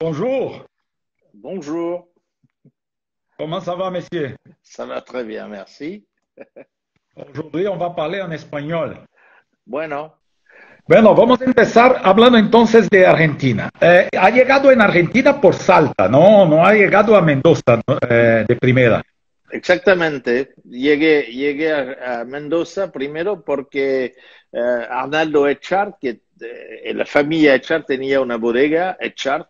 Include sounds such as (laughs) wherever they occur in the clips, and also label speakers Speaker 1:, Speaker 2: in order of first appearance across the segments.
Speaker 1: Bonjour.
Speaker 2: Bonjour.
Speaker 1: Comment ça va, monsieur?
Speaker 2: Ça va très bien, merci.
Speaker 1: Aujourd'hui, on va parler en español.
Speaker 2: Bueno,
Speaker 1: Bueno, vamos a empezar hablando entonces de Argentina. Eh, ha llegado en Argentina por Salta, ¿no? No ha llegado a Mendoza eh, de primera.
Speaker 2: exactamente. Llegué, llegué a, a Mendoza primero porque eh, Arnaldo Echart, que eh, la familia Echart tenía una bodega, Echart,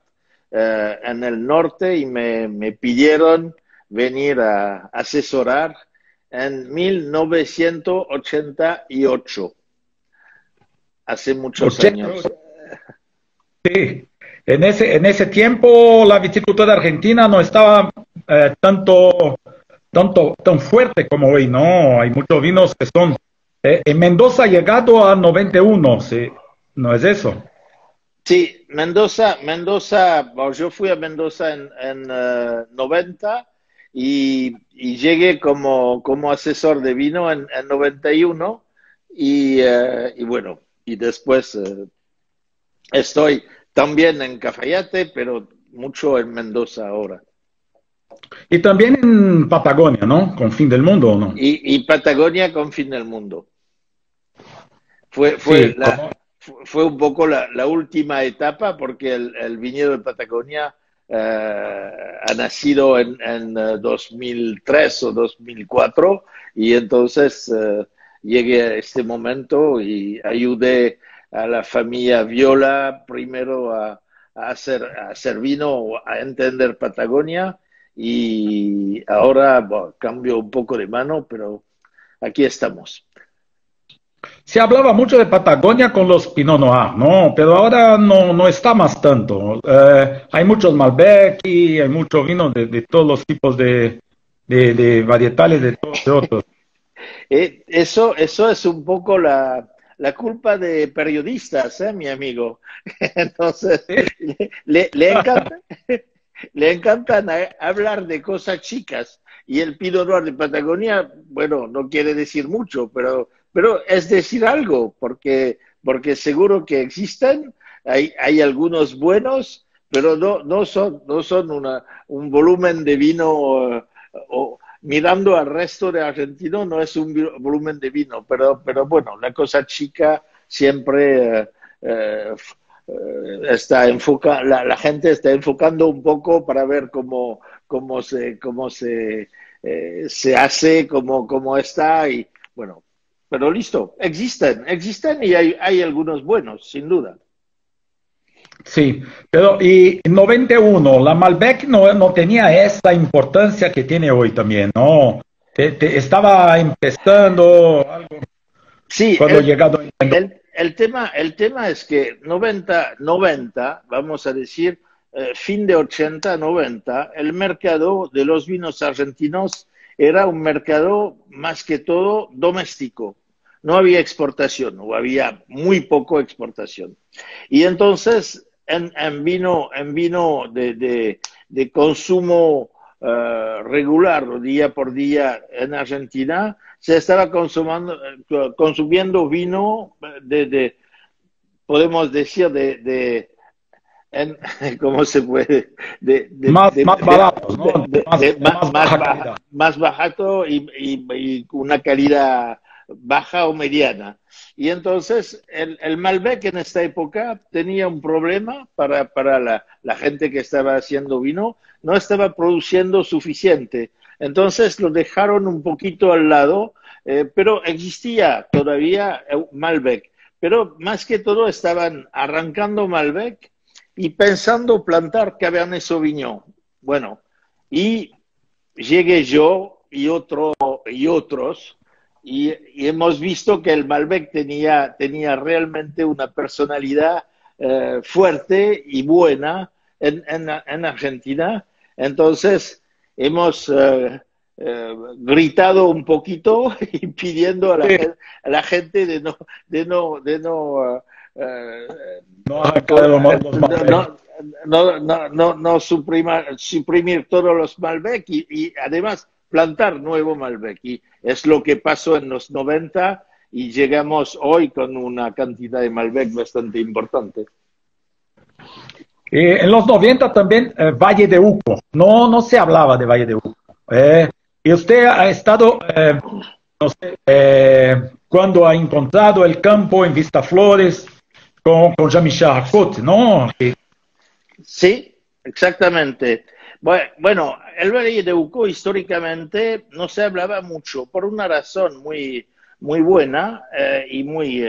Speaker 2: eh, en el norte y me, me pidieron venir a asesorar en 1988. Hace muchos años.
Speaker 1: Sí. En ese, en ese tiempo la viticultura argentina no estaba eh, tanto, tanto, tan fuerte como hoy, ¿no? Hay muchos vinos que son... eh, en Mendoza ha llegado a 91, ¿sí? ¿No es eso?
Speaker 2: Sí, Mendoza, Mendoza, yo fui a Mendoza en, en eh, 90 y, y llegué como, como asesor de vino en, en 91 y, eh, y bueno, y después eh, estoy también en Cafayate, pero mucho en Mendoza ahora.
Speaker 1: Y también en Patagonia, ¿no? Con fin del mundo, ¿o no?
Speaker 2: Y, y Patagonia con fin del mundo. Fue, fue,
Speaker 1: Sí,
Speaker 2: la-
Speaker 1: como-
Speaker 2: fue un poco la, última etapa porque el, viñedo de Patagonia eh, ha nacido en, en eh, 2003 o 2004 y entonces eh, llegué a este momento y ayudé a la familia Viola primero a, hacer, a vino, a entender Patagonia y ahora cambio un poco de mano, pero aquí estamos.
Speaker 1: Se hablaba mucho de Patagonia con los Pinot Noir, ¿no? Pero ahora no, no está más tanto. Eh, hay muchos Malbec y hay mucho vino de, de todos los tipos de, de, de varietales, de todos de otros. (laughs)
Speaker 2: Eh, eso, eso es un poco la, la culpa de periodistas, ¿eh, mi amigo? (laughs) Entonces, le, le, le encanta, (laughs) le encantan a- hablar de cosas chicas y el Pinot Noir de Patagonia, bueno, no quiere decir mucho, pero, pero es decir algo, porque, porque seguro que existen, hay, hay algunos buenos, pero no, no son, no son una, un volumen de vino o, mirando al resto de argentino no es un volumen de vino, pero, pero bueno, la cosa chica siempre eh, eh, está enfoca, la, la gente está enfocando un poco para ver cómo, cómo se, cómo se, eh, se hace, cómo, cómo está y bueno, pero listo, existen, existen y hay, hay algunos buenos, sin duda.
Speaker 1: Sí, pero y en 91, la Malbec no, no tenía esa importancia que tiene hoy también, ¿no? Te- te- estaba empezando algo
Speaker 2: Sí,
Speaker 1: cuando
Speaker 2: el-
Speaker 1: llegado
Speaker 2: el tema, el tema es que 90, 90 vamos a decir, eh, fin de 80, 90, el mercado de los vinos argentinos era un mercado más que todo doméstico. No había exportación, o había muy poco exportación. Y entonces, en, vino, en vino de, de, consumo eh, regular, día por día en Argentina, se estaba consumando, eh, consumiendo vino de, de podemos decir, de, de en, (laughs) ¿cómo se puede? De, de-
Speaker 1: Más-
Speaker 2: de-
Speaker 1: más baratos, ¿no? Más-
Speaker 2: más,
Speaker 1: baja
Speaker 2: más barato y, y- y una calidad baja o mediana. Y entonces el, el Malbec en esta época tenía un problema para, para la, la gente que estaba haciendo vino, no estaba produciendo suficiente. Entonces lo dejaron un poquito al lado, eh, pero existía todavía eh, Malbec. Pero más que todo estaban arrancando Malbec y pensando plantar Cabernet Sauvignon. Bueno, y llegué yo y, otro, y otros, y, y hemos visto que el Malbec tenía, tenía realmente una personalidad eh, fuerte y buena en, en, en Argentina. Entonces, hemos eh, eh, gritado un poquito (laughs) y pidiendo a la, a la gente de no, de no, de no,
Speaker 1: No arrancar los, los
Speaker 2: no,
Speaker 1: Malbec.
Speaker 2: no, no, no, no, no suprimar- suprimir todos los Malbec y, y además plantar nuevo Malbec. Y es lo que pasó en los 90 y llegamos hoy con una cantidad de Malbec bastante importante.
Speaker 1: Eh, en los 90 también eh, Valle de Uco. No, no se hablaba de Valle de Uco. Eh, y usted ha estado, no sé, cuando ha encontrado el campo en Vista Flores con, con Jean-Michel Jacot, ¿no?
Speaker 2: Sí, exactamente. Bueno, el Valle de Uco históricamente no se hablaba mucho por una razón muy, muy buena y muy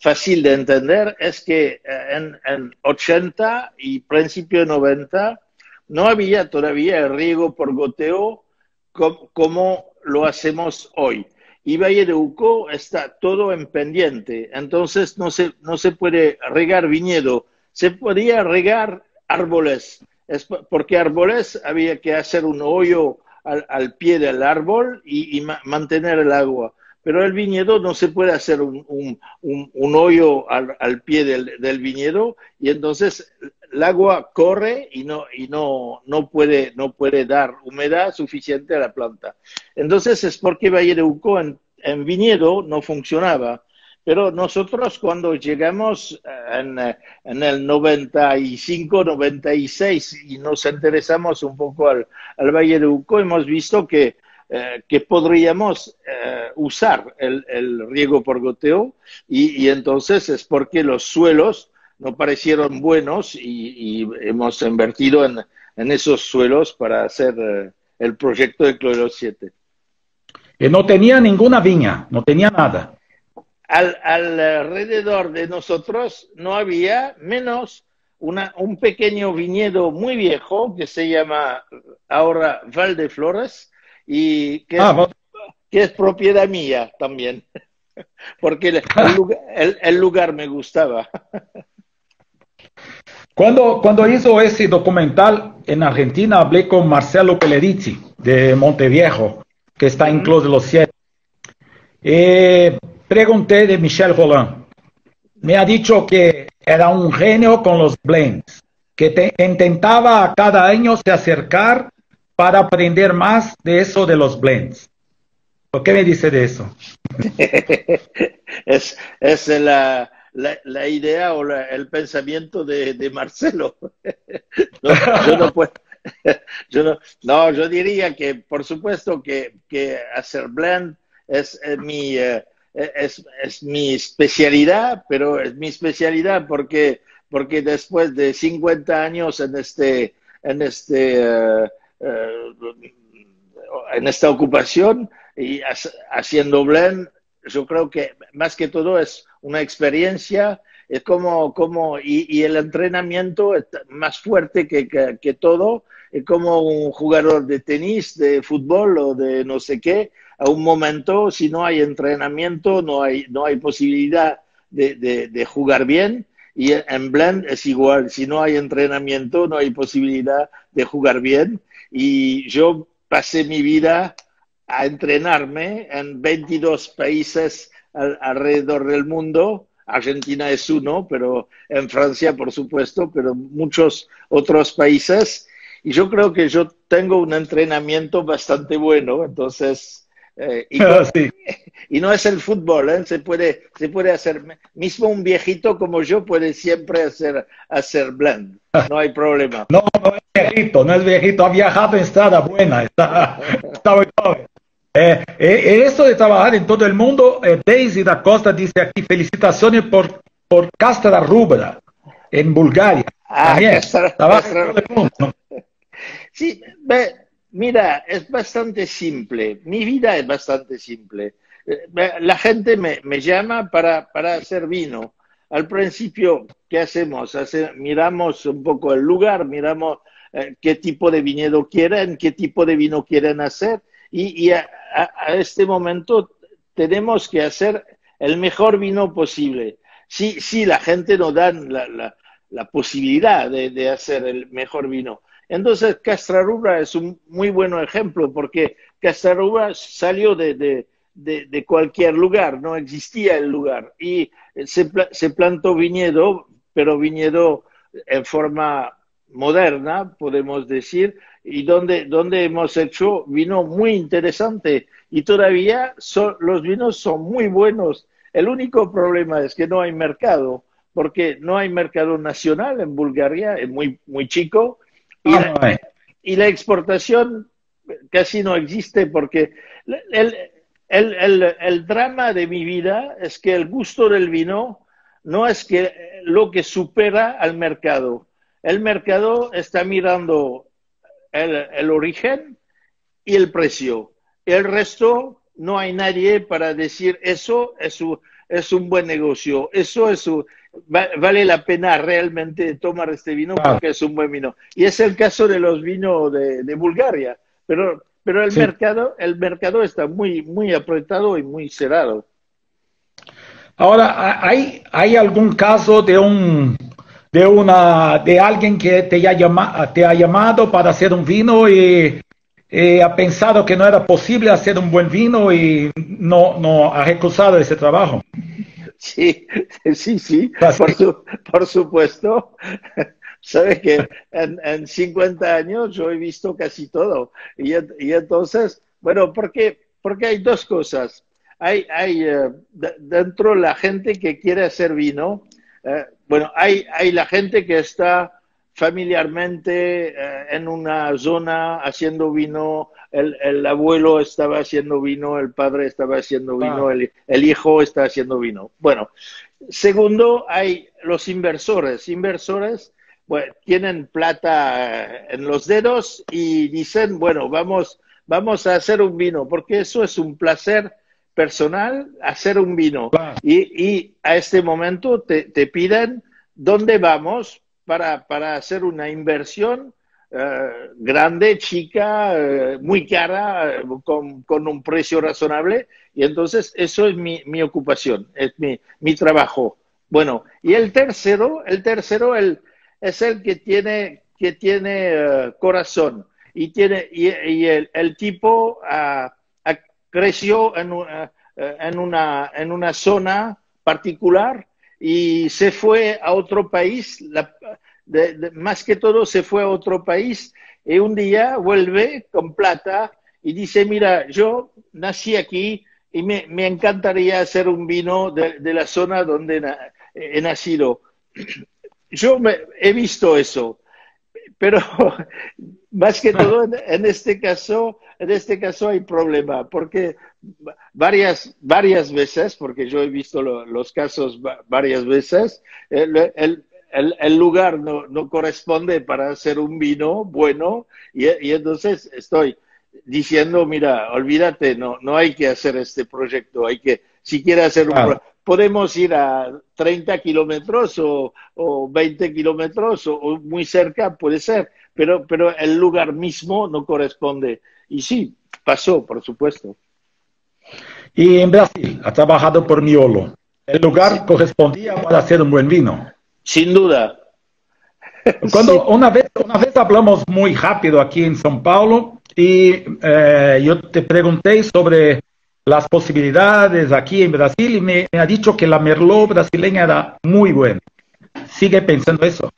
Speaker 2: fácil de entender es que eh, en, en 80 y principio de 90 no había todavía el riego por goteo como, lo hacemos hoy. Y Valle de Uco está todo en pendiente, entonces no se, no se puede regar viñedo, se podía regar árboles, es porque árboles había que hacer un hoyo al, pie del árbol y mantener el agua pero el viñedo no se puede hacer un, un, hoyo al, al pie del, del, viñedo y entonces el agua corre y no, y no, no, puede, no puede dar humedad suficiente a la planta. Entonces es porque Valle de Uco en, en viñedo no funcionaba. Pero nosotros cuando llegamos eh, en, en, el 95, 96 y nos interesamos un poco al, al Valle de Uco, hemos visto que eh, que podríamos eh, usar el, riego por goteo y, entonces es porque los suelos no parecieron buenos y, hemos invertido en, esos suelos para hacer eh, el proyecto de Cloro 7.
Speaker 1: Y no tenía ninguna viña, no tenía nada.
Speaker 2: Al, alrededor de nosotros no había menos una, un pequeño viñedo muy viejo que se llama ahora Valdeflores, y ah, que, es, propiedad mía también, (laughs) porque el, lugar, me gustaba.
Speaker 1: Cuando, cuando hizo ese documental en Argentina, hablé con Marcelo Pellerizzi de Monteviejo, que está en Clos de los Siete. Eh, pregunté de Michel Roland. Me ha dicho que era un genio con los blends, que te, intentaba cada año se acercar para aprender más de eso de los blends. ¿Por qué me dice de eso? (laughs)
Speaker 2: es, es la, la, idea o el pensamiento de, Marcelo. (laughs) no, yo no puedo. (laughs) Yo no, no, yo diría que por supuesto que, que hacer blend es, mi, eh, es, es, mi especialidad, pero es mi especialidad porque, porque después de 50 años en este, en este uh, eh, en esta ocupación y haciendo blend, yo creo que más que todo es una experiencia, es como, como y, el entrenamiento es más fuerte que, que, todo, es como un jugador de tenis, de fútbol o de no sé qué, a un momento, si no hay entrenamiento, no hay, no hay posibilidad de, de, de jugar bien. Y en blend es igual, si no hay entrenamiento, no hay posibilidad de jugar bien y yo pasé mi vida a entrenarme en 22 países alrededor del mundo. Argentina es uno, pero en Francia, por supuesto, pero muchos otros países. Y yo creo que yo tengo un entrenamiento bastante bueno, entonces eh, ah, (laughs) y, no es el fútbol, ¿eh? se, puede, se puede hacer, mismo un viejito como yo puede siempre hacer, hacer blend, no hay problema. (laughs)
Speaker 1: No, no es viejito, no es viejito, ha viajado en estrada buena, está, está muy joven. Eh, eh, esto de trabajar en todo el mundo, Daisy da Costa dice aquí, felicitaciones por, por Castra Rubra, en Bulgaria. Ah, También, trabaja en todo el mundo.
Speaker 2: Sí, ve, Mira, es bastante simple. Mi vida es bastante simple. La gente me, llama para, hacer vino. Al principio, ¿qué hacemos? miramos un poco el lugar, miramos eh, qué tipo de viñedo quieren, qué tipo de vino quieren hacer y, a, este momento tenemos que hacer el mejor vino posible. Si, si la gente nos da la, posibilidad de hacer el mejor vino. Entonces, Castrarubra es un muy buen ejemplo porque Castrarubra salió de, de, cualquier lugar, no existía el lugar. Y se, se plantó viñedo, pero viñedo en forma moderna, podemos decir, y donde, donde hemos hecho vino muy interesante. Y todavía los vinos son muy buenos. El único problema es que no hay mercado porque no hay mercado nacional en Bulgaria, es muy, muy chico, y, la, y la exportación casi no existe porque el, el, el, el, drama de mi vida es que el gusto del vino no es que lo que supera al mercado. El mercado está mirando el, el origen y el precio. El resto no hay nadie para decir eso es un, es un buen negocio, eso es un, vale la pena realmente tomar este vino porque es un buen vino. Y es el caso de los vinos de, de Bulgaria, pero, pero el, mercado, el mercado está muy, muy apretado y muy cerrado.
Speaker 1: Ahora, ¿hay, ¿hay algún caso de un de una de alguien que te ha, llama, te ha llamado para hacer un vino y eh, ha pensado que no era posible hacer un buen vino y no, no ha recusado ese trabajo.
Speaker 2: Sí, (laughs) sí, sí, por, su, por supuesto. (laughs) Sabes que en, en, 50 años yo he visto casi todo. Y, y entonces, bueno, porque, porque hay dos cosas. Hay, hay uh, dentro la gente que quiere hacer vino, uh, bueno, hay, hay la gente que está familiarmente eh, en una zona haciendo vino, el, el, abuelo estaba haciendo vino, el padre estaba haciendo vino, el, el, hijo está haciendo vino. Bueno, segundo, hay los inversores. Inversores bueno, tienen plata eh, en los dedos y dicen, bueno, vamos, vamos a hacer un vino, porque eso es un placer personal, hacer un vino. Y, y, a este momento te, te piden dónde vamos para, para hacer una inversión uh, grande, chica, uh, muy cara, con, con, un precio razonable. Y entonces eso es mi, mi ocupación, es mi, mi, trabajo. Bueno, y el tercero, el tercero el, es el que tiene, que tiene corazón y, tiene, y, y el, tipo creció en, en, una, en una zona particular y se fue a otro país, la, más que todo se fue a otro país y un día vuelve con plata y dice, mira, yo nací aquí y me, me encantaría hacer un vino de, de la zona donde na, he nacido. (clears throat) Yo me, he visto eso, pero (laughs) más que todo en, en, este caso, en este caso hay problema, porque varias, varias veces, porque yo he visto lo, los casos varias veces, el, el, el, el lugar no, no, corresponde para hacer un vino bueno, y, y, entonces estoy diciendo, mira, olvídate, no, no hay que hacer este proyecto, hay que, si quiere hacer claro. Podemos ir a 30 kilómetros o, o 20 kilómetros o, o, muy cerca, puede ser, pero, pero el lugar mismo no corresponde. Y sí, pasó, por supuesto.
Speaker 1: Y en Brasil ha trabajado por Miolo. ¿El lugar sí. correspondía para hacer un buen vino?
Speaker 2: Sin duda. (laughs)
Speaker 1: Cuando sí. una, vez, una vez hablamos muy rápido aquí en São Paulo y eh, yo te pregunté sobre las posibilidades aquí en Brasil y me, ha dicho que la Merlot brasileña era muy buena. ¿Sigue pensando eso?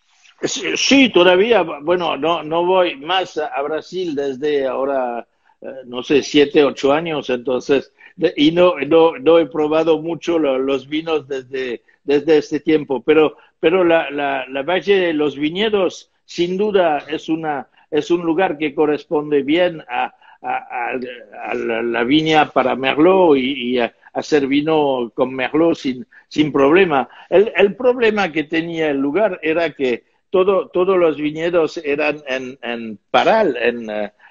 Speaker 2: Sí, todavía, bueno, no, no voy más a Brasil desde ahora, eh, no sé, siete, ocho años, entonces, y no, no, no he probado mucho los vinos desde, desde este tiempo, pero, pero la, la, la Valle de los Viñedos, sin duda, es, una, es un lugar que corresponde bien a, a, la, viña para Merlot y, hacer vino con Merlot sin, sin problema. El, el, problema que tenía el lugar era que todo, todos los viñedos eran en, en paral, en,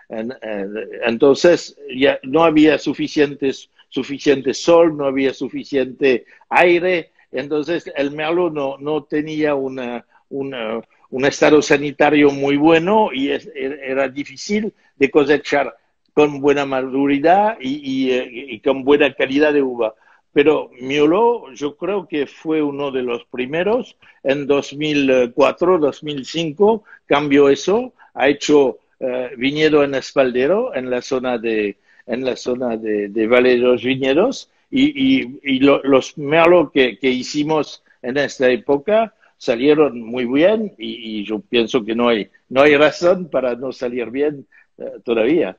Speaker 2: en, en, entonces ya no había suficientes, suficiente sol, no había suficiente aire, entonces el Merlot no, no tenía una, una, un estado sanitario muy bueno y es, era difícil de cosechar con buena maduridad y, y, con buena calidad de uva. Pero Miolo yo creo que fue uno de los primeros. En 2004, 2005 cambió eso, ha hecho uh, viñedo en Espaldero, en la zona de, en la zona de, de Valle de los Viñedos, y, y, y lo, los Merlot que, hicimos en esta época salieron muy bien y, yo pienso que no hay, no hay razón para no salir bien uh, todavía.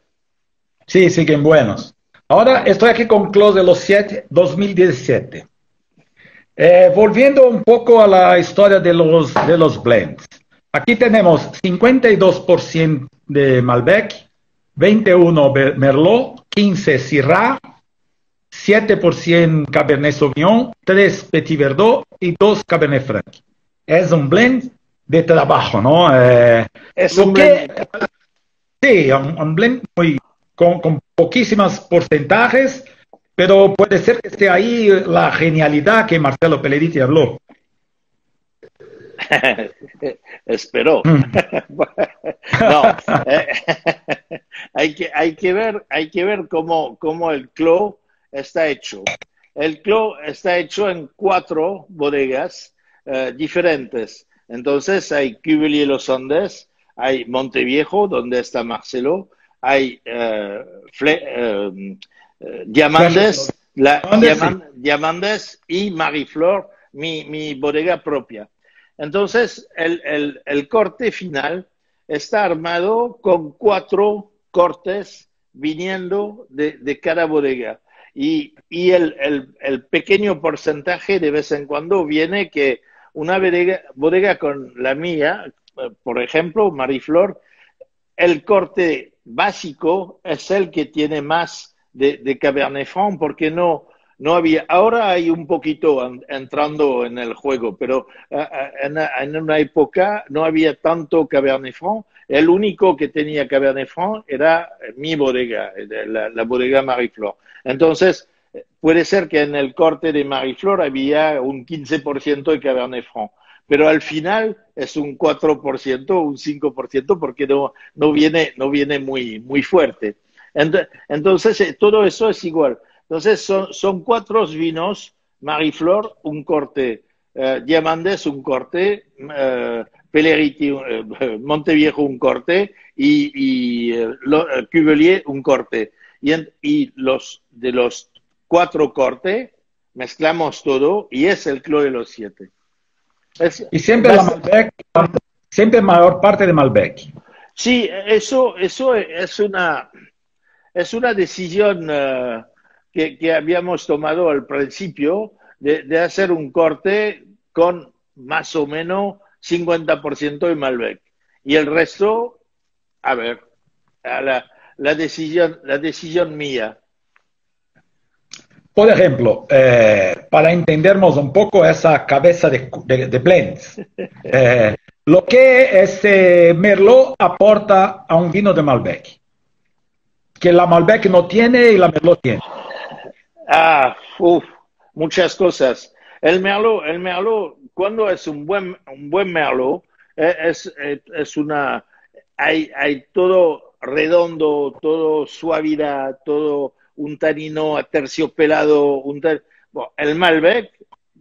Speaker 1: Sí, siguen buenos. Ahora estoy aquí con Close de los 7, 2017. Eh, volviendo un poco a la historia de los, de los blends. Aquí tenemos 52% de Malbec, 21 Merlot, 15 Syrah, 7% Cabernet Sauvignon, 3 Petit Verdot y 2 Cabernet Franc. Es un blend de trabajo, ¿no?
Speaker 2: Eh, es un blend.
Speaker 1: Sí, un, blend muy, con, con poquísimos porcentajes, pero puede ser que esté ahí la genialidad que Marcelo Pelleriti habló. (laughs)
Speaker 2: Espero. Mm. (laughs) no, eh, (laughs) hay, que, hay, que ver, hay que ver cómo, cómo el clo está hecho. El clo está hecho en cuatro bodegas eh, diferentes. Entonces hay Cuvelier Los Andes, hay Monteviejo, donde está Marcelo, hay eh, Diamantes, la, Diamantes y Mariflor, mi, mi bodega propia. Entonces, el, corte final está armado con cuatro cortes viniendo de, cada bodega. Y, el, pequeño porcentaje de vez en cuando viene que una bodega, bodega con la mía, por ejemplo, Mariflor, el corte básico es el que tiene más de, de Franc porque no, no había, ahora hay un poquito entrando en el juego, pero en, una época no había tanto Cabernet Franc. El único que tenía Cabernet Franc era mi bodega, la, bodega Mariflor. Entonces, puede ser que en el corte de Mariflor había un 15% de Cabernet Franc, pero al final es un 4%, un 5%, porque no, no, viene, no viene muy, muy fuerte. Entonces, eh, todo eso es igual. Entonces, son, cuatro vinos, Mariflor, un corte, eh, un corte, eh, Peleriti, eh, (laughs) Monteviejo, un corte, y, y Cuvelier, un corte. Y, los de los cuatro cortes, mezclamos todo y es el Clo de los siete.
Speaker 1: Y siempre la Malbec, siempre mayor parte de Malbec.
Speaker 2: Sí, eso, eso es una, es una decisión que, habíamos tomado al principio de, hacer un corte con más o menos 50% de Malbec. Y el resto, a ver, la, la, decisión, la decisión mía.
Speaker 1: Por ejemplo, eh, para entendernos un poco esa cabeza de, de, blends, (laughs) eh, lo que este Merlot aporta a un vino de Malbec, que la Malbec no tiene y la Merlot tiene.
Speaker 2: Ah, uf, muchas cosas. El merlot, el merlot, cuando es un buen, un buen merlot, eh, es, eh, es una, hay, hay todo redondo, todo suavidad, todo un tanino aterciopelado, un el Malbec,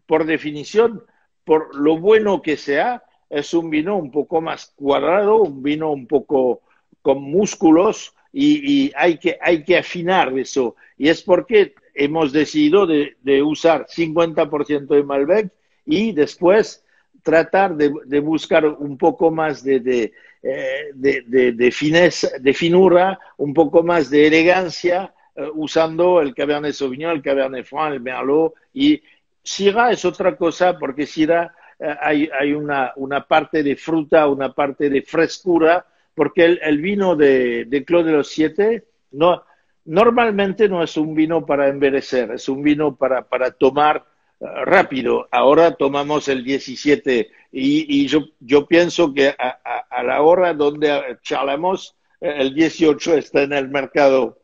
Speaker 2: por definición, por lo bueno que sea, es un vino un poco más cuadrado, un vino un poco con músculos y, hay, que, hay que afinar eso. Y es porque hemos decidido de, usar 50% de Malbec y después tratar de, buscar un poco más de, de, eh, de, finura, un poco más de elegancia, eh, usando el Cabernet Sauvignon, el Cabernet Franc, el Merlot. Y Syrah es otra cosa, porque Syrah eh, hay, hay una, una, parte de fruta, una parte de frescura, porque el, vino de, de Claude de los Siete no, normalmente no es un vino para envejecer, es un vino para, para tomar eh, rápido. Ahora tomamos el 17 y, y yo, yo, pienso que a, a, la hora donde charlamos, el 18 está en el mercado.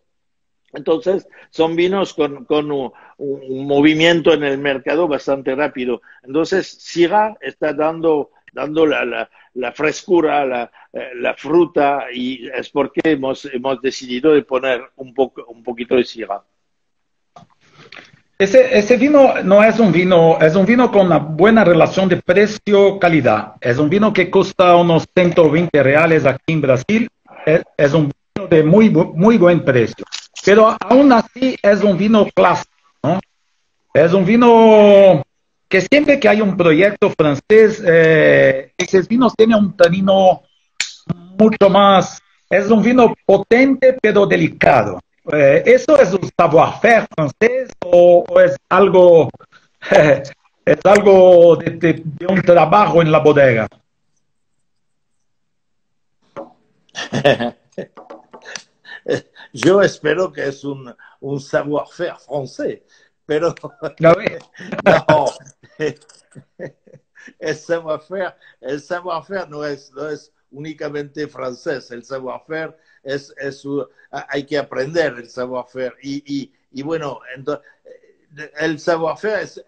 Speaker 2: Entonces, son vinos con, un, movimiento en el mercado bastante rápido. Entonces, Syrah está dando dando la, frescura, la, eh, la, fruta, y es porque hemos, hemos decidido de poner un, poco, un poquito de.
Speaker 1: Ese, ese, vino no es un vino, es un vino con una buena relación de precio-calidad. Es un vino que cuesta unos 120 reales aquí en Brasil. Es, es, un vino de muy, muy buen precio. Pero aún así es un vino clásico, ¿no? Es un vino que siempre que hay un proyecto francés, eh, esos vinos tienen un tanino mucho más, es un vino potente pero delicado. Eh, ¿Eso es un savoir-faire francés o, es algo (laughs) es algo de, un trabajo en la bodega. (laughs)
Speaker 2: Yo espero que es un, un savoir-faire francés, pero (laughs) (laughs) no, (laughs) el savoir-faire, el savoir-faire no es, no es únicamente francés, el savoir-faire es, es, hay que aprender el savoir-faire. Y, y, y bueno, entonces, el savoir-faire es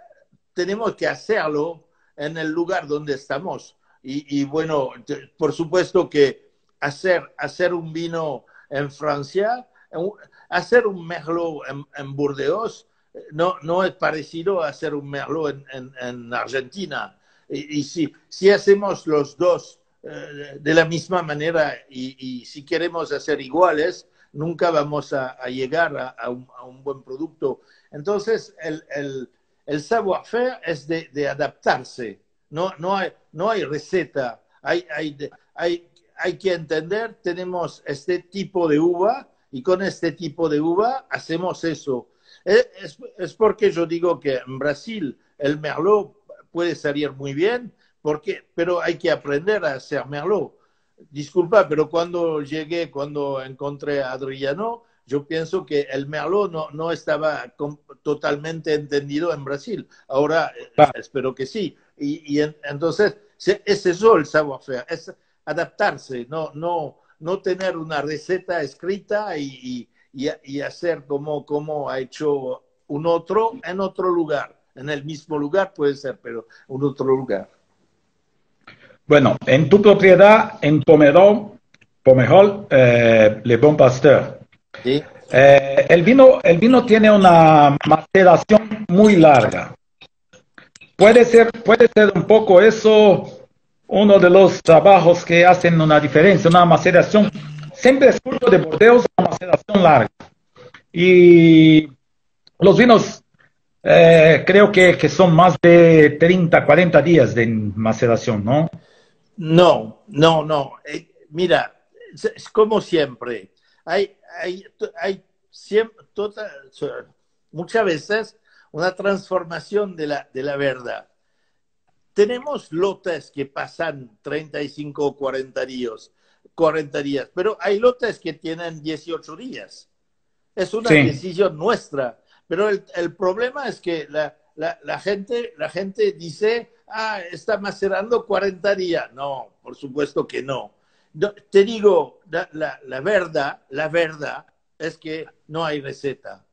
Speaker 2: tenemos que hacerlo en el lugar donde estamos. Y, bueno, por supuesto que hacer, hacer un vino en Francia, hacer un merlot en, Burdeos, no, no es parecido a hacer un merlot en, Argentina. Y, si, si hacemos los dos eh, de la misma manera y, si queremos hacer iguales, nunca vamos a, llegar a, un, buen producto. Entonces, el, el savoir-faire es de, adaptarse. No, no, hay, no hay receta. Hay, hay, hay, hay que entender, tenemos este tipo de uva y con este tipo de uva hacemos eso. Es, es, porque yo digo que en Brasil el merlot puede salir muy bien, porque, pero hay que aprender a hacer merlot. Disculpa, pero cuando llegué, cuando encontré a Adriano, yo pienso que el Merlot no, no estaba totalmente entendido en Brasil. Ahora eh, espero que sí. Y, entonces es eso el savoir-faire, es adaptarse, no, no, no tener una receta escrita y, y, hacer como, como ha hecho un otro en otro lugar. En el mismo lugar puede ser, pero en otro lugar.
Speaker 1: Bueno, en tu propiedad, en Pomerol, Pomejol, eh, Le Bon Pasteur, eh, el, vino, el vino tiene una maceración muy larga. Puede ser, puede ser un poco eso uno de los trabajos que hacen una diferencia, una maceración. Siempre escucho de bordeos una maceración larga. Y los vinos eh, creo que, que, son más de 30, 40 días de maceración, ¿no?
Speaker 2: No, no, no. Eh, mira, es como siempre hay, hay, hay siempre, toda, muchas veces una transformación de la, de la verdad. Tenemos lotes que pasan 35 o 40 días, 40 días, pero hay lotes que tienen 18 días. Es una decisión nuestra, pero el, el, problema es que la, la, la, gente, la gente dice, ah, está macerando 40 días. No, por supuesto que no te digo, la, la, verdad, la verdad es que no hay receta.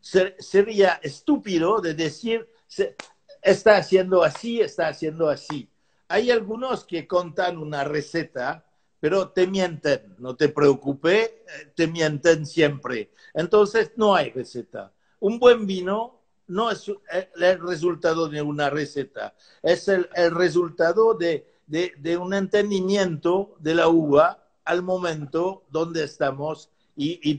Speaker 2: sería estúpido de decir, está haciendo así, está haciendo así. Hay algunos que contan una receta, pero te mienten, no te preocupes, eh, te mienten siempre. Entonces no hay receta. Un buen vino no es el resultado de una receta, es el resultado de un entendimiento de la uva al momento donde estamos y,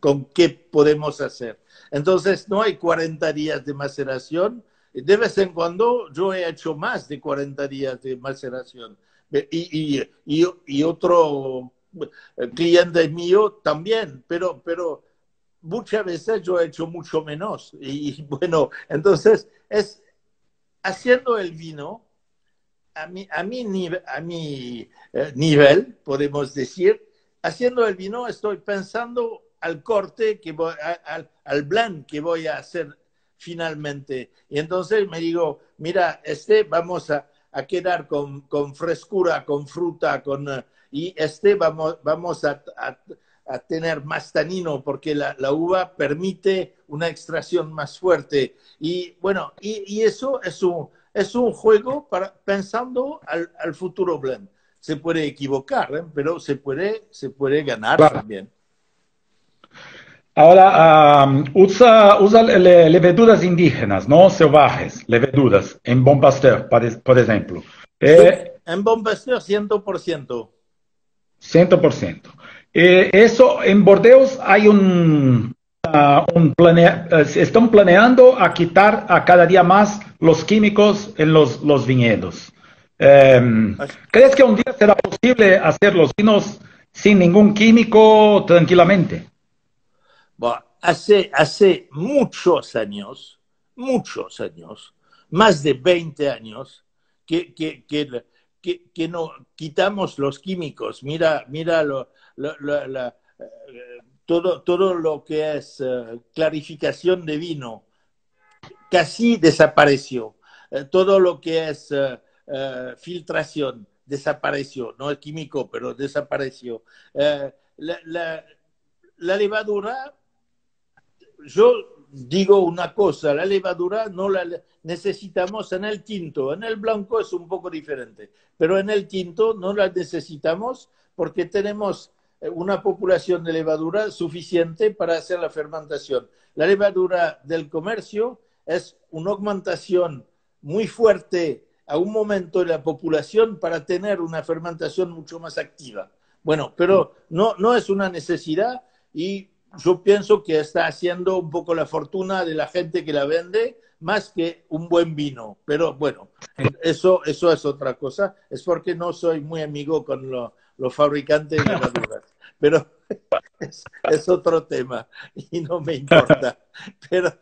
Speaker 2: con qué podemos hacer. Entonces, no hay 40 días de maceración. De vez en cuando yo he hecho más de 40 días de maceración. Y, y, otro eh, cliente mío también, pero, pero muchas veces yo he hecho mucho menos. Y (laughs) bueno, entonces es haciendo el vino a mi, a mi, a mi eh, nivel, podemos decir, haciendo el vino estoy pensando al corte, que voy, al, al blend que voy a hacer finalmente. Y entonces me digo, mira, este vamos a, a quedar con, con, frescura, con fruta, con, y este vamos, vamos a, a, a tener más tanino porque la, la, uva permite una extracción más fuerte. Y bueno, y, y eso es un, es un juego para, pensando al, futuro blend. Se puede equivocar, ¿eh? pero se puede, se puede ganar también.
Speaker 1: Ahora, usa, usa leveduras indígenas, no salvajes, leveduras, en Bon Pasteur, por ejemplo.
Speaker 2: Eh, en Bon Pasteur, 100%.
Speaker 1: 100%. Eh, eso, en Bordeaux hay un, un planea, están planeando a quitar a cada día más los químicos en los, los viñedos. Em, ¿Crees que un día será posible hacer los vinos sin ningún químico tranquilamente?
Speaker 2: Hace, hace muchos años, muchos años, más de 20 años, que, que, que, no quitamos los químicos. Mira, mira lo, eh, todo, todo lo que es eh, clarificación de vino, casi desapareció. Eh, todo lo que es filtración desapareció. No es químico, pero desapareció. La, la, la levadura, yo digo una cosa, la levadura no la necesitamos en el tinto, en el blanco es un poco diferente, pero en el tinto no la necesitamos porque tenemos eh, una población de levadura suficiente para hacer la fermentación. La levadura del comercio es una augmentación muy fuerte a un momento de la población para tener una fermentación mucho más activa. Bueno, pero no, no es una necesidad y yo pienso que está haciendo un poco la fortuna de la gente que la vende más que un buen vino. Pero bueno, eso, eso es otra cosa. Es porque no soy muy amigo con los fabricantes de levaduras. Pero (laughs) es, es, otro tema y no me importa. (laughs) Pero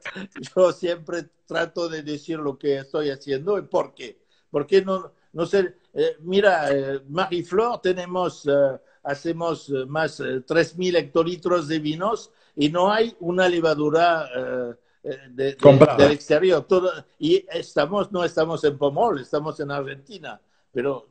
Speaker 2: yo siempre trato de decir lo que estoy haciendo y por qué. Porque no, no sé, eh, mira, eh, Marie-Flore tenemos... Eh, hacemos eh, más de eh, 3.000 hectolitros de vinos y no hay una levadura eh, de, del exterior. Todo, y estamos, no estamos en Pomol, estamos en Argentina, pero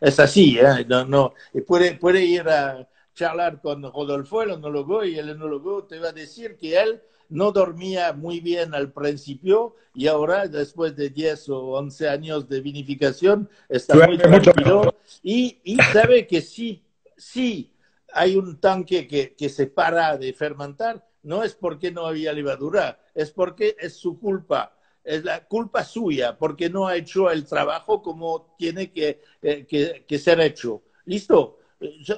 Speaker 2: es así, no, no. Y puede, puede ir a charlar con Rodolfo, el enólogo, y el enólogo te va a decir que él no dormía muy bien al principio y ahora, después de 10 o 11 años de vinificación, está muy tranquilo y, y, sabe que sí, sí hay un tanque que, que se para de fermentar, no es porque no había levadura, es porque es su culpa es la culpa suya porque no ha hecho el trabajo como tiene que, eh, que, que, ser hecho. ¿Listo?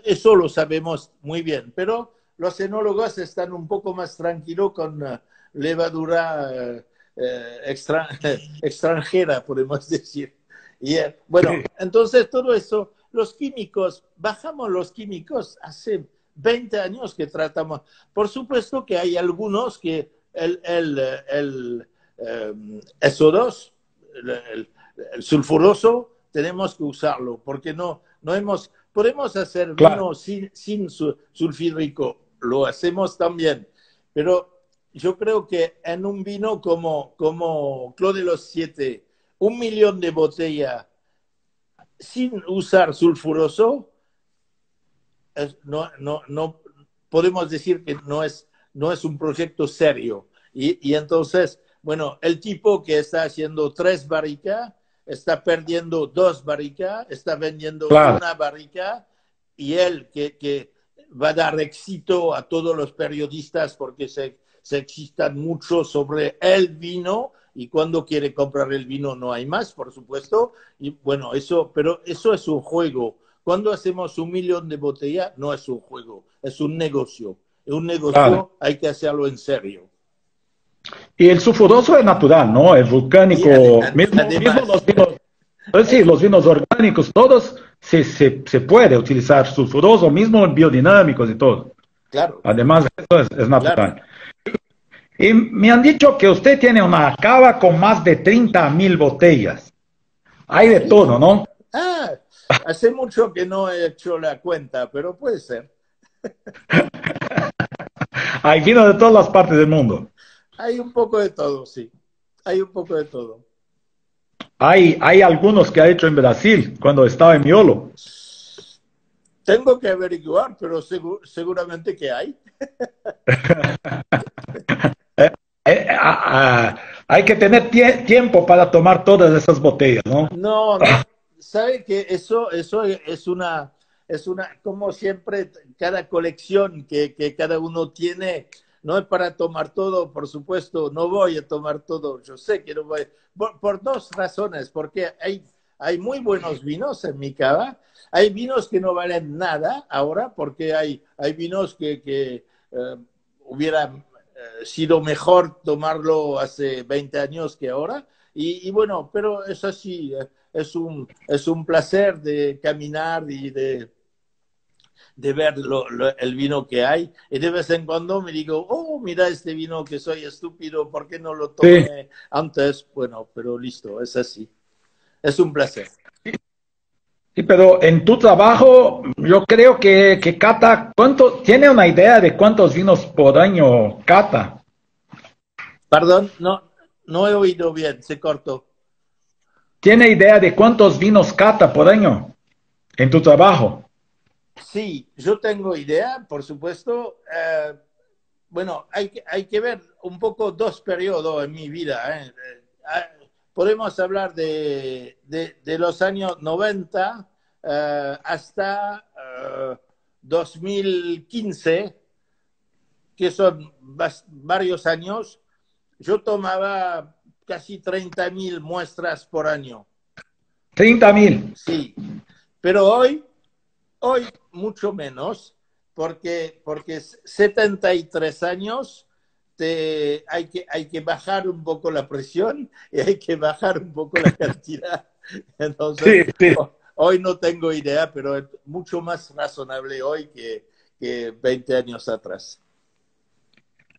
Speaker 2: Eso lo sabemos muy bien, pero los enólogos están un poco más tranquilos con uh, levadura uh, extra, (laughs) extranjera, podemos (laughs) decir. Y bueno, entonces todo eso, los químicos, bajamos los químicos hace 20 años que tratamos. Por supuesto que hay algunos que el, el, el um, SO2, el, el, sulfuroso, tenemos que usarlo, porque no, no hemos, podemos hacer claro. vino sin, sin sulfídrico lo hacemos también. Pero yo creo que en un vino como, como Clos de los Siete, un millón de botella sin usar sulfuroso, no, no, no podemos decir que no es, no es un proyecto serio. Y, y entonces, bueno, el tipo que está haciendo tres barricas está perdiendo dos barricas, está vendiendo claro. una barrica y él que, que va a dar éxito a todos los periodistas porque se, se existan mucho sobre el vino y cuando quiere comprar el vino no hay más, por supuesto. Y bueno, eso, pero eso es un juego. Cuando hacemos un millón de botellas, no es un juego, es un negocio. Es un negocio, claro. hay que hacerlo en serio.
Speaker 1: Y el sulfuroso es natural, ¿no? Es volcánico. mismo, mismo los vinos, pues sí, los vinos orgánicos, todos se, se, se, puede utilizar sulfuroso, mismo biodinámicos y todo.
Speaker 2: Claro.
Speaker 1: Además, eso es, es natural. Claro. Y me han dicho que usted tiene una cava con más de 30 mil botellas. Hay de todo, ¿no?
Speaker 2: Ah, hace mucho que no he hecho la cuenta, pero puede ser. (laughs)
Speaker 1: Hay vino de todas las partes del mundo.
Speaker 2: Hay un poco de todo, sí. Hay un poco de todo.
Speaker 1: Hay, hay algunos que ha hecho en Brasil cuando estaba en Miolo.
Speaker 2: Tengo que averiguar, pero seguro, seguramente que hay. (laughs)
Speaker 1: eh, eh, ah, ah, hay que tener tie tiempo para tomar todas esas botellas, ¿no?
Speaker 2: No, no. (laughs) sabe que eso, eso es una, es una, como siempre, cada colección que, que cada uno tiene, no es para tomar todo, por supuesto, no voy a tomar todo, yo sé que no voy, por, por dos razones, porque hay, hay muy buenos vinos en mi cava, hay vinos que no valen nada ahora, porque hay, hay vinos que, que eh, hubieran eh, sido mejor tomarlo hace 20 años que ahora, y, y bueno, pero es así, es un, es un placer de caminar y de de ver el vino que hay. Y de vez en cuando me digo, oh, mira este vino que soy estúpido, ¿por qué no lo tomé antes? Bueno, pero listo, es así. Es un placer.
Speaker 1: Sí, pero en tu trabajo, yo creo que, que Cata, ¿cuánto, ¿tiene una idea de cuántos vinos por año Cata?
Speaker 2: Perdón, no, no he oído bien, se cortó.
Speaker 1: ¿Tiene idea de cuántos vinos cata por año en tu trabajo?
Speaker 2: Sí, yo tengo idea, por supuesto. Eh, bueno, hay, hay que ver un poco dos periodos en mi vida. ¿eh? Eh, podemos hablar de, de, los años 90 hasta 2015, que son varios años. Yo tomaba casi 30.000 muestras por año.
Speaker 1: 30.000.
Speaker 2: Sí, pero hoy, hoy mucho menos, porque, porque 73 años te, hay, que, hay que bajar un poco la presión y hay que bajar un poco la (laughs) cantidad. Entonces, hoy no tengo idea, pero es mucho más razonable hoy que, que 20 años atrás.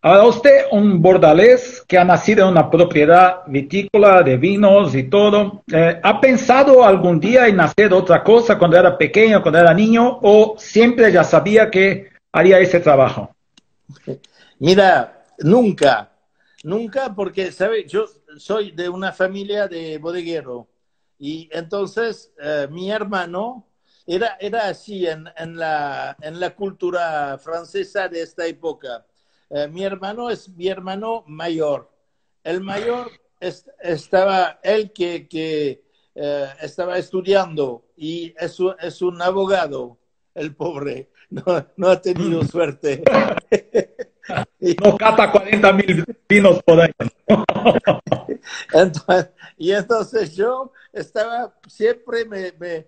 Speaker 1: A usted un bordalés que ha nacido en una propiedad vitícola de vinos y todo. Eh, ¿Ha pensado algún día en hacer otra cosa cuando era pequeño, cuando era niño, o siempre ya sabía que haría ese trabajo?
Speaker 2: Mira, nunca, nunca, porque, ¿sabe? Yo soy de una familia de bodeguero y entonces eh, mi hermano era, era así en, la, en la cultura francesa de esta época eh, mi hermano es mi hermano mayor. El mayor estaba, él que, que eh, estaba estudiando y es, es, un abogado, el pobre, no, no ha tenido mm. suerte. (laughs)
Speaker 1: no cata 40 mil vinos por ahí. (laughs)
Speaker 2: y entonces yo estaba, siempre me, me,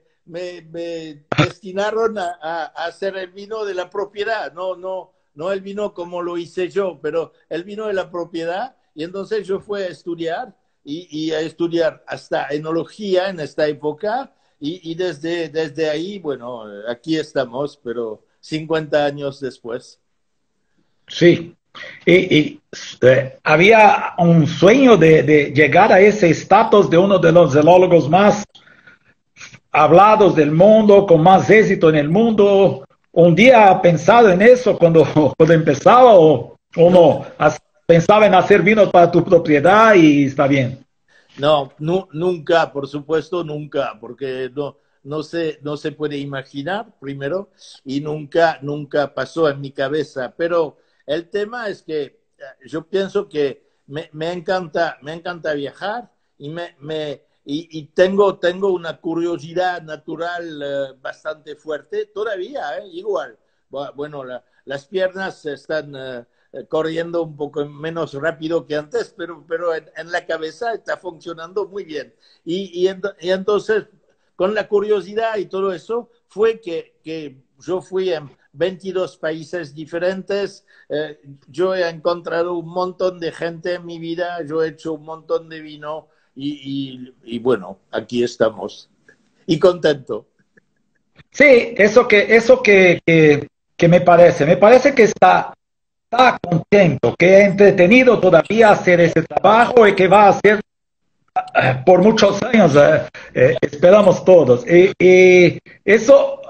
Speaker 2: me, destinaron a, a, hacer el vino de la propiedad, no, no, no el vino como lo hice yo, pero el vino de la propiedad. Y entonces yo fui a estudiar y, a estudiar hasta enología en esta época. Y, desde, desde ahí, bueno, aquí estamos, pero 50 años después.
Speaker 1: Sí, y, eh, había un sueño de, de llegar a ese estatus de uno de los zoólogos más hablados del mundo, con más éxito en el mundo, un día pensado en eso cuando, (laughs) cuando empezaba o, no? ¿Pensaba en hacer vinos para tu propiedad y está bien?
Speaker 2: No, nunca, por supuesto, nunca, porque no, no, se, no se puede imaginar primero y nunca, nunca pasó en mi cabeza. Pero el tema es que eh, yo pienso que me, me encanta, me encanta viajar y me, y, tengo, tengo una curiosidad natural eh, bastante fuerte todavía, ¿eh? igual. Bueno, las piernas están eh, corriendo un poco menos rápido que antes, pero, pero en, la cabeza está funcionando muy bien. Y, y, entonces, con la curiosidad y todo eso, fue que, que yo fui en 22 países diferentes, yo he encontrado un montón de gente en mi vida, yo he hecho un montón de vino y, bueno, aquí estamos. Y contento.
Speaker 1: Sí, eso que, eso que, que, me parece, me parece que está, está contento, que es entretenido todavía hacer ese trabajo y que va a hacer eh, por muchos años, eh, eh, esperamos todos. Y, eso,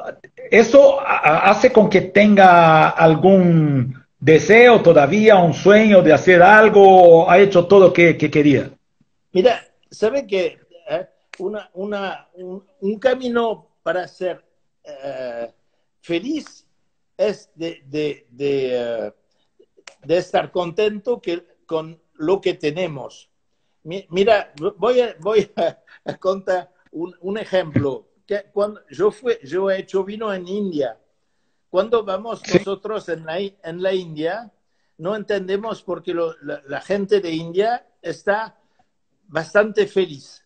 Speaker 1: eso hace con que tenga algún deseo todavía, un sueño de hacer algo, ha hecho todo lo que, que quería.
Speaker 2: Mira, ¿sabe que eh, una, una, un, camino para ser eh, feliz es de, de, de, eh, de, estar contento que, con lo que tenemos? Mira, voy a, voy a contar un, un, ejemplo. Que cuando yo, fui, yo he hecho vino en India. Cuando vamos nosotros en la, en la India, no entendemos por qué la, la gente de India está bastante feliz.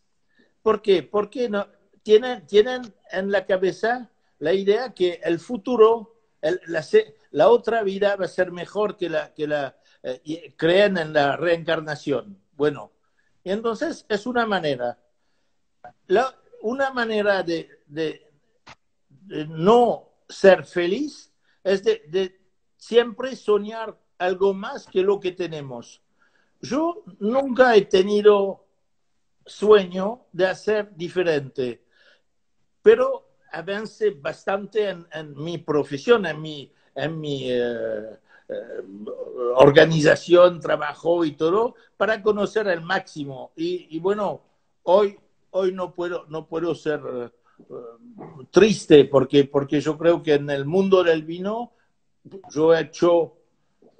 Speaker 2: ¿Por qué? Porque no, tienen, tienen en la cabeza la idea que el futuro, la, la, otra vida va a ser mejor que la que la eh, creen en la reencarnación. Bueno, y entonces es una manera. La, una manera de, de, no ser feliz es de, siempre soñar algo más que lo que tenemos. Yo nunca he tenido sueño de hacer diferente, pero avancé bastante en, mi profesión, en mi, en mi eh, eh, organización, trabajo y todo, para conocer al máximo. Y, bueno, hoy, hoy no, puedo, no puedo ser eh, triste porque, porque yo creo que en el mundo del vino yo he hecho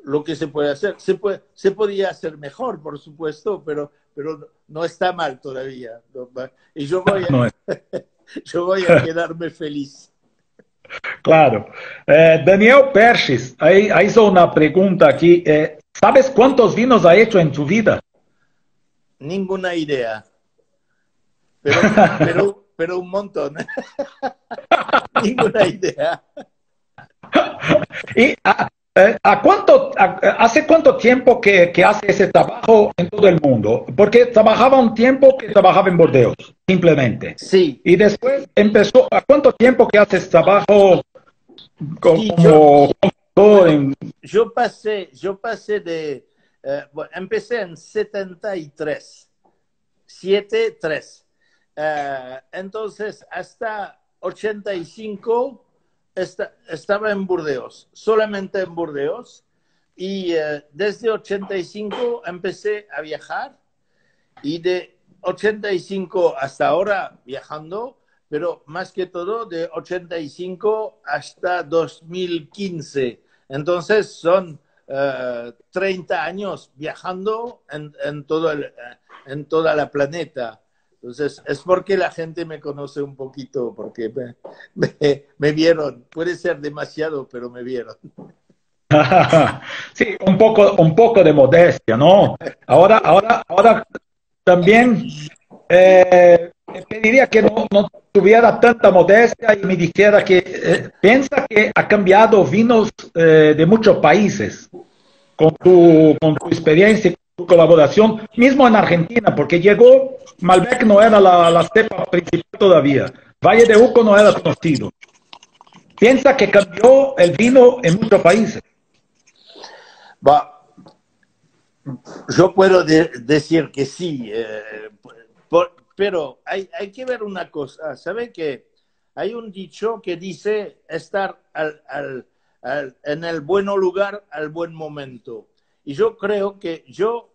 Speaker 2: lo que se puede hacer. Se, puede, se podía hacer mejor, por supuesto, pero, pero no está mal todavía. Y yo voy (laughs) yo voy a quedarme feliz.
Speaker 1: Claro. Eh, Daniel Perchis, ahí, hizo una pregunta aquí. Eh, ¿Sabes cuántos vinos ha hecho en tu vida?
Speaker 2: Ninguna idea. Pero, pero, un montón. (laughs) Ninguna idea. (laughs)
Speaker 1: ¿Y ah, eh, ¿A cuánto, ¿Hace cuánto tiempo que, que, hace ese trabajo en todo el mundo? Porque trabajaba un tiempo que trabajaba en Bordeaux, simplemente.
Speaker 2: Sí.
Speaker 1: Y después empezó, ¿a cuánto tiempo que haces trabajo como,
Speaker 2: yo, pasé, yo pasé de, eh, empecé en 73, 73. Uh, entonces, hasta 85 estaba en Burdeos, solamente en Burdeos. Y uh, desde 85 empecé a viajar y de 85 hasta ahora viajando pero más que todo de 85 hasta 2015. Entonces son 30 eh, años viajando en, en, todo el, en toda la planeta. Entonces, es porque la gente me conoce un poquito, porque me, vieron. Puede ser demasiado, pero me vieron. (laughs)
Speaker 1: sí, un poco, un poco de modestia, ¿no? Ahora, ahora, ahora también eh, pediría que no, tuviera tanta modestia y me dijera que eh, piensa que ha cambiado vinos eh, de muchos países con tu, con tu experiencia colaboración, mismo en Argentina, porque llegó, Malbec no era la, la cepa principal todavía, Valle de Uco no era conocido. Piensa que cambió el vino en muchos países.
Speaker 2: Va. Yo puedo decir que sí, eh, pero hay, hay que ver una cosa, ¿sabe que hay un dicho que dice estar al, al, en el buen lugar al buen momento? Y yo creo que yo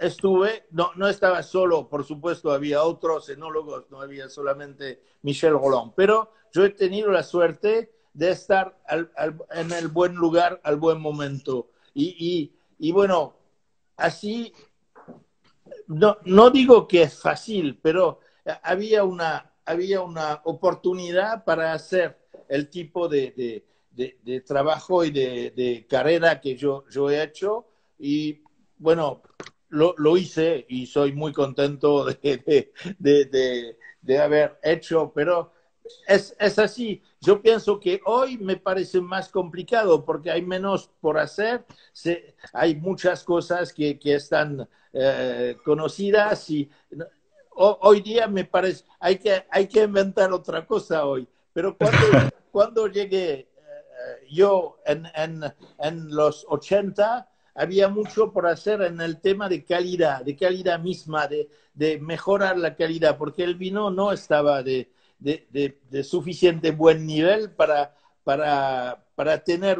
Speaker 2: estuve, no, no estaba solo, por supuesto, había otros enólogos, no había solamente Michel Roland, pero yo he tenido la suerte de estar al, en el buen lugar al buen momento. Y, y, y bueno, así no, no digo que es fácil, pero había una, había una oportunidad para hacer el tipo de, de, trabajo y de, carrera que yo, yo he hecho y bueno, lo, lo hice y soy muy contento (laughs) de, de haber hecho, pero es, es, así. Yo pienso que hoy me parece más complicado porque hay menos por hacer, hay muchas cosas que, que están eh, conocidas y hoy día me parece, hay que, hay que inventar otra cosa hoy. Pero cuando, (laughs) cuando llegué eh, yo en, en, en los 80, había mucho por hacer en el tema de calidad, de calidad misma, de, de mejorar la calidad, porque el vino no estaba de, de, de, suficiente buen nivel para, para, para tener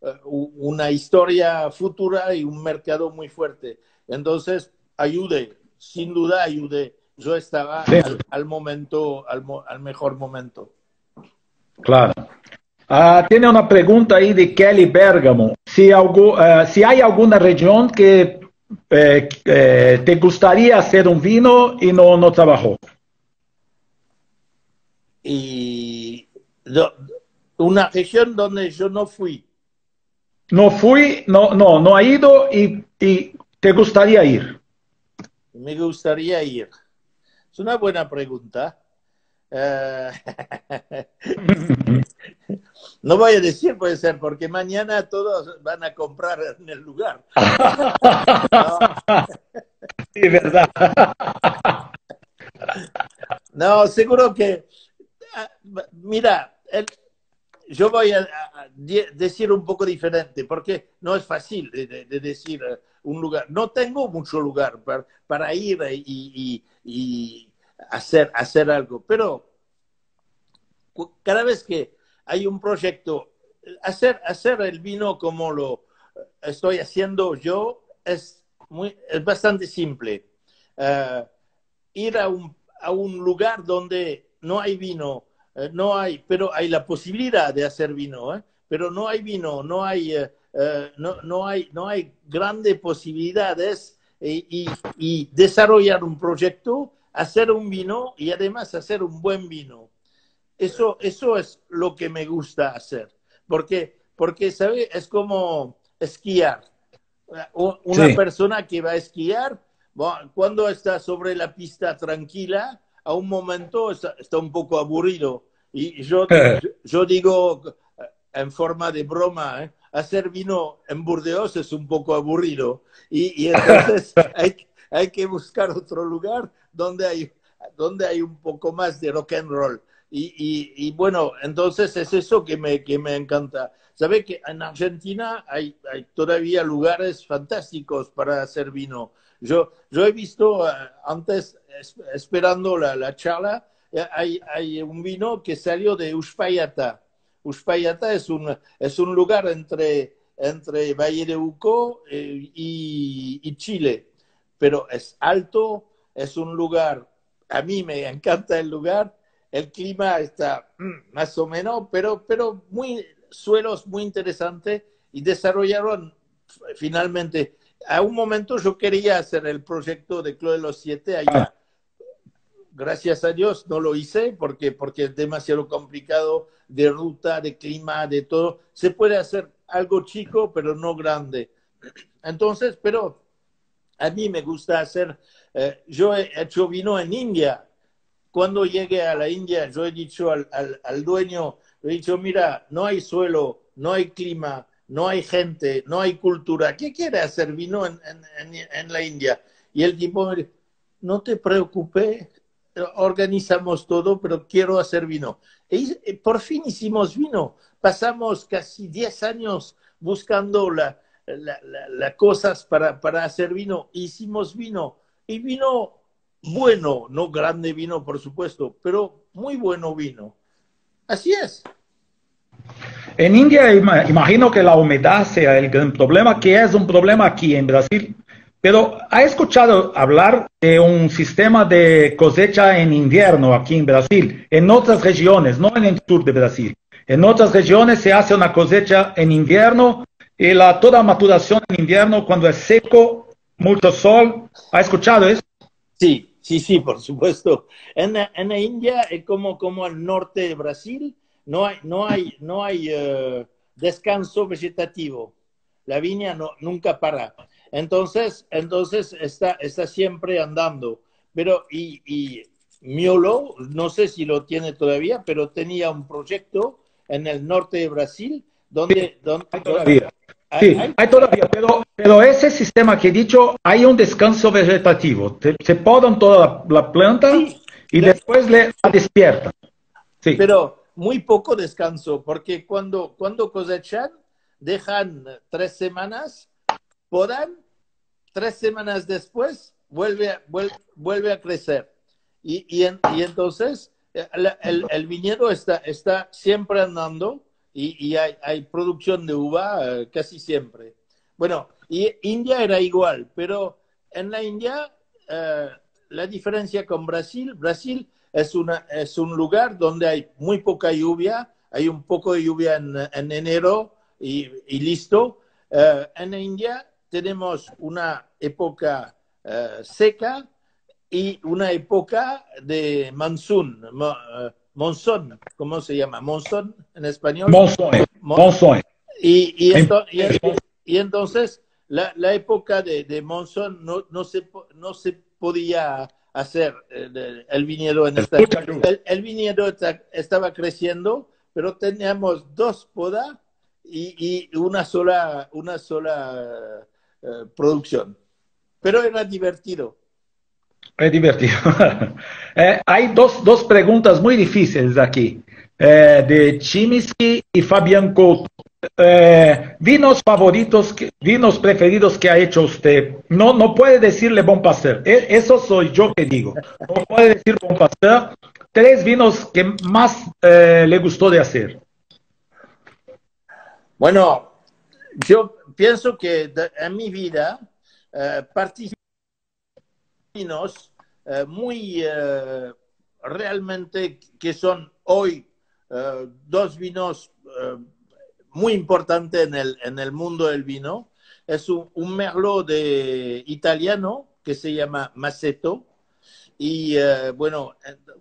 Speaker 2: eh, una historia futura y un mercado muy fuerte. Entonces, ayude, sin duda ayude. Yo estaba al, momento, al, al, mejor momento.
Speaker 1: Claro. Uh, tiene una pregunta ahí de Kelly Bergamo. Si, algo, uh, si hay alguna región que eh, eh, te gustaría hacer un vino y no, no trabajó.
Speaker 2: Y una región donde yo no fui.
Speaker 1: No fui, no, no, no ha ido y, y te gustaría ir.
Speaker 2: Me gustaría ir. Es una buena pregunta. Eh, (laughs) no voy a decir, puede ser, porque mañana todos van a comprar en el lugar. (laughs)
Speaker 1: Sí, verdad. (laughs)
Speaker 2: No, seguro que, ah, mira, yo voy a, decir un poco diferente, porque no es fácil de, decir eh, un lugar. No tengo mucho lugar para, para ir y, y, hacer, hacer algo, pero cada vez que hay un proyecto, hacer, hacer el vino como lo estoy haciendo yo es, muy, es bastante simple. Eh, ir a un, a un lugar donde no hay vino, eh, no hay, pero hay la posibilidad de hacer vino, ¿eh? pero no hay vino, no hay, no, no, hay, no hay grandes posibilidades y, desarrollar un proyecto, hacer un vino y además hacer un buen vino. Eso, eso es lo que me gusta hacer, porque, porque ¿sabe? Es como esquiar. Una persona que va a esquiar, cuando está sobre la pista tranquila, a un momento está, un poco aburrido. Y yo, (laughs) yo, digo en forma de broma, ¿eh? hacer vino en Burdeos es un poco aburrido. Y, y entonces (laughs) hay, hay, que buscar otro lugar donde hay, donde hay un poco más de rock and roll. Y, y, bueno, entonces es eso que me, que me encanta. Sabe que en Argentina hay, todavía lugares fantásticos para hacer vino. Yo, yo he visto eh, antes, esperando la, la charla, eh, hay, hay, un vino que salió de Uspallata. Uspallata es un, es un lugar entre, entre Valle de Uco eh, y, y Chile, pero es alto, es un lugar, a mí me encanta el lugar, el clima está mm, más o menos, pero, pero muy suelos muy interesantes y desarrollaron finalmente. A un momento yo quería hacer el proyecto de Club de los Siete allá. Gracias a Dios no lo hice porque, porque es demasiado complicado de ruta, de clima, de todo. Se puede hacer algo chico, pero no grande. Entonces, pero a mí me gusta hacer, eh, yo he hecho vino en India cuando llegué a la India, yo he dicho al, al, dueño, he dicho, mira, no hay suelo, no hay clima, no hay gente, no hay cultura. ¿Qué quiere hacer vino en, en, la India? Y el tipo me dijo, no te preocupes, organizamos todo, pero quiero hacer vino. Y por fin hicimos vino. Pasamos casi 10 años buscando las la, la, cosas para, para hacer vino. Hicimos vino. Y vino bueno, no grande vino, por supuesto, pero muy bueno vino. Así es.
Speaker 1: En India imagino que la humedad sea el gran problema, que es un problema aquí en Brasil. Pero ¿ha escuchado hablar de un sistema de cosecha en invierno aquí en Brasil? En otras regiones, no en el sur de Brasil. En otras regiones se hace una cosecha en invierno y la toda maturación en invierno cuando es seco, mucho sol. ¿Ha escuchado eso?
Speaker 2: Sí, Sí, sí, por supuesto. En, en la India, es como, como al norte de Brasil, no hay, no hay, no hay eh, descanso vegetativo. La viña no, nunca para. Entonces, entonces está, está siempre andando. Pero, y, y Miolo, no sé si lo tiene todavía, pero tenía un proyecto en el norte de Brasil donde, donde,
Speaker 1: todavía. Sí, hay, todavía, pero, pero, ese sistema que he dicho, hay un descanso vegetativo. Se, podan toda la, planta y después le despierta.
Speaker 2: Sí. Pero muy poco descanso, porque cuando, cuando cosechan, dejan tres semanas, podan, tres semanas después vuelve, vuelve, vuelve a crecer. Y, y, y entonces el, el, el, viñedo está, está siempre andando y, hay, producción de uva eh, casi siempre. Bueno, y India era igual, pero en la India eh, la diferencia con Brasil, Brasil es, una, es un lugar donde hay muy poca lluvia, hay un poco de lluvia en, enero y, listo. Eh, en India tenemos una época seca y una época de monsoon, monzón, ¿cómo se llama? Monzón en español.
Speaker 1: Monzón. Monzón.
Speaker 2: Y, y, y, entonces la, la época de, de monzón no, no, se, no se podía hacer el, el viñedo en esta. El, el viñedo estaba creciendo, pero teníamos dos podas y, y, una sola, una sola eh, producción. Pero era divertido.
Speaker 1: Es divertido. (laughs) Eh, hay dos, dos, preguntas muy difíciles aquí. eh, de Chimiski y Fabián Couto. Eh, vinos favoritos, vinos preferidos que ha hecho usted. No, no puede decirle Bon Pasteur. E, eso soy yo que digo. No puede decir Bon Pasteur. Tres vinos que más eh, le gustó de hacer.
Speaker 2: Bueno, yo pienso que en mi vida eh, participé vinos eh, muy realmente que son hoy dos vinos muy importante en el, en el mundo del vino. Es un, merlot de, italiano que se llama Maceto. Y eh, bueno,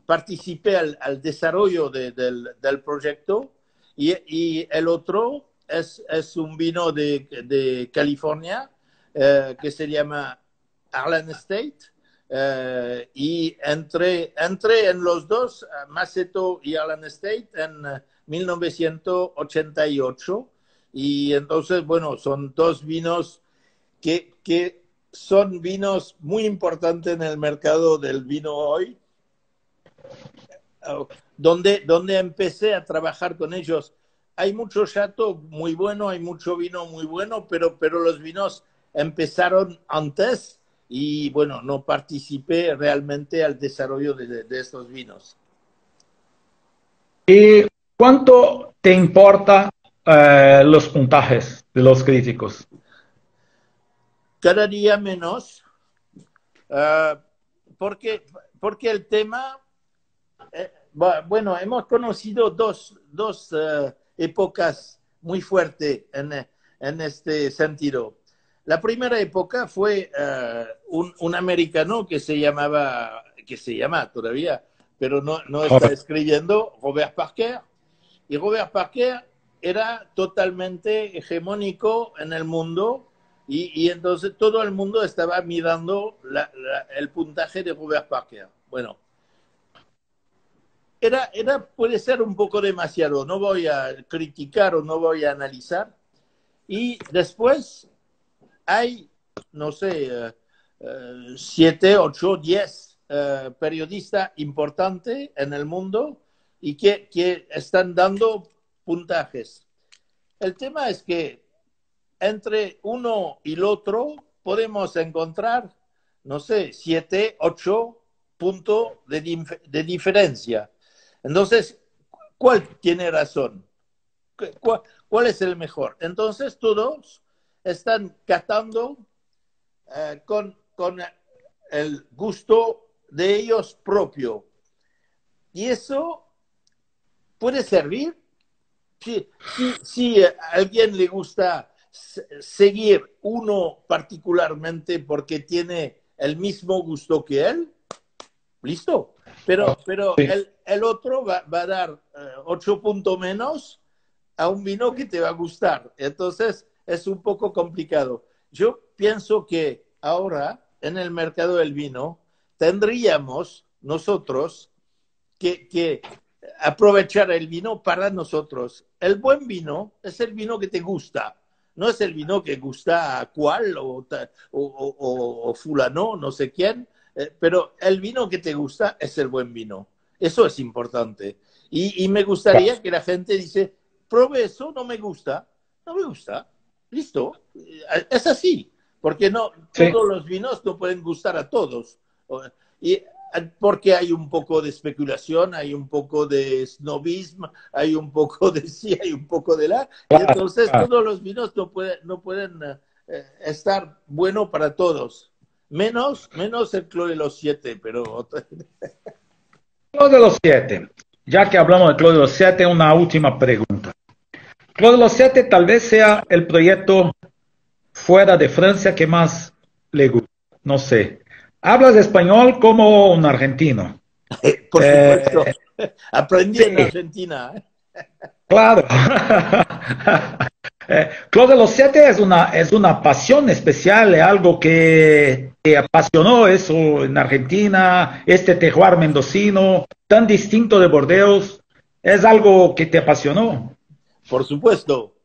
Speaker 2: participé al, desarrollo del, del, proyecto. Y, y, el otro es, es un vino de, de California eh, que se llama Arlen Estate. Eh, y entré, entré en los dos, Maceto y Arlen Estate, en 1988. Y entonces, bueno, son dos vinos que, que son vinos muy importantes en el mercado del vino hoy. Donde, donde empecé a trabajar con ellos, hay mucho chato muy bueno, hay mucho vino muy bueno, pero, pero los vinos empezaron antes y bueno, no participé realmente al desarrollo de, de estos vinos.
Speaker 1: Y ¿Cuánto te importa eh, los puntajes de los críticos?
Speaker 2: Cada día menos, eh, porque, porque el tema, eh, bueno, hemos conocido dos, dos épocas muy fuertes en, en, este sentido. La primera época fue un, un, americano que se llamaba, que se llama todavía, pero no, no está escribiendo, Robert Parker, y Robert Parker era totalmente hegemónico en el mundo y, entonces todo el mundo estaba mirando el puntaje de Robert Parker. Bueno, era, era, puede ser un poco demasiado, no voy a criticar o no voy a analizar. Y después hay, no sé, eh, eh, siete, ocho, diez eh, periodistas importantes en el mundo y que, están dando puntajes. El tema es que entre uno y el otro podemos encontrar, no sé, siete, ocho puntos de, diferencia. Entonces, ¿cuál tiene razón? ¿Cuál, ¿Cuál, es el mejor? Entonces, todos están catando eh, con, con el gusto de ellos propio. Y eso puede servir. Si, si, a alguien le gusta seguir uno particularmente porque tiene el mismo gusto que él, listo. Pero, ah, pero el, el, otro va, va, a dar eh, ocho puntos menos a un vino que te va a gustar. Entonces es un poco complicado. Yo pienso que ahora en el mercado del vino tendríamos nosotros que, que aprovechar el vino para nosotros. El buen vino es el vino que te gusta, no es el vino que gusta a cual o, o, fulano, no sé quién, eh, pero el vino que te gusta es el buen vino. Eso es importante. Y, me gustaría que la gente dice, pruebe eso, no me gusta, no me gusta, listo, eh, es así, porque no, todos los vinos no pueden gustar a todos. Y porque hay un poco de especulación, hay un poco de snobismo, hay un poco de (laughs) sí, hay un poco de la. Y entonces todos los vinos no pueden, no pueden eh, estar bueno para todos. Menos, menos el Clo de los Siete, pero...
Speaker 1: Clo de los Siete. Ya que hablamos de Clo de los Siete, una última pregunta. Los Siete tal vez sea el proyecto fuera de Francia que más le gusta. No sé. Hablas español como un argentino.
Speaker 2: Por supuesto. Eh, (laughs) Aprendí en Argentina. ¿eh?
Speaker 1: Claro. (laughs) eh, Club de los Siete es una, es una pasión especial, algo que te apasionó eso en Argentina, este tejuar mendocino, tan distinto de Bordeaux, es algo que te apasionó.
Speaker 2: Por supuesto,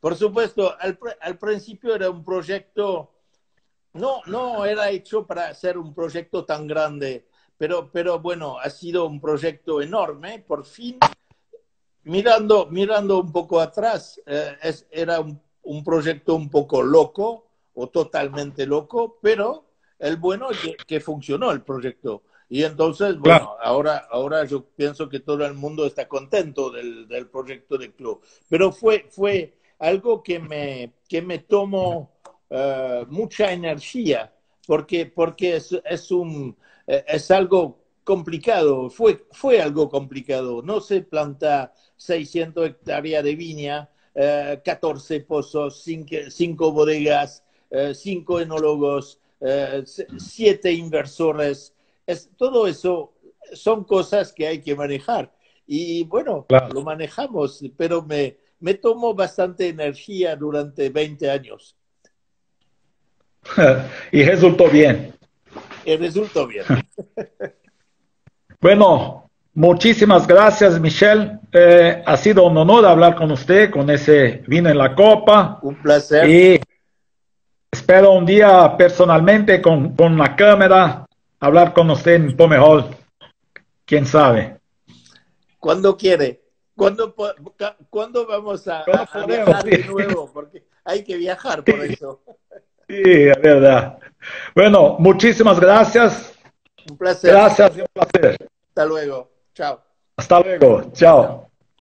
Speaker 2: por supuesto, al, al principio era un proyecto no, no era hecho para hacer un proyecto tan grande, pero, pero bueno, ha sido un proyecto enorme. Por fin mirando, mirando un poco atrás, eh, es, era un, proyecto un poco loco o totalmente loco, pero el bueno es que funcionó el proyecto. Y entonces, bueno, claro. ahora, ahora yo pienso que todo el mundo está contento del, del proyecto del club. Pero fue, fue algo que me, que me tomó uh, mucha energía, porque, porque es, es, un, es algo complicado, fue, fue algo complicado. No se planta 600 hectáreas de viña, uh, 14 pozos, 5 bodegas, 5 uh, enólogos, 7 inversores es, todo eso son cosas que hay que manejar. Y bueno, claro. lo manejamos, pero me, me tomó bastante energía durante 20 años. (laughs)
Speaker 1: y resultó bien.
Speaker 2: Y resultó bien. (laughs)
Speaker 1: bueno, muchísimas gracias, Michelle. Eh, ha sido un honor hablar con usted, con ese vino en la copa.
Speaker 2: Un placer.
Speaker 1: Y espero un día personalmente con, con la cámara hablar con usted un poco mejor. ¿Quién sabe?
Speaker 2: Cuando quiere. ¿Cuándo, ¿Cuándo vamos a, a viajar de nuevo? Porque hay que viajar por eso.
Speaker 1: Sí, es verdad. Bueno, muchísimas gracias.
Speaker 2: Un placer.
Speaker 1: Gracias y un placer.
Speaker 2: Hasta luego. Chao.
Speaker 1: Hasta luego. Chao.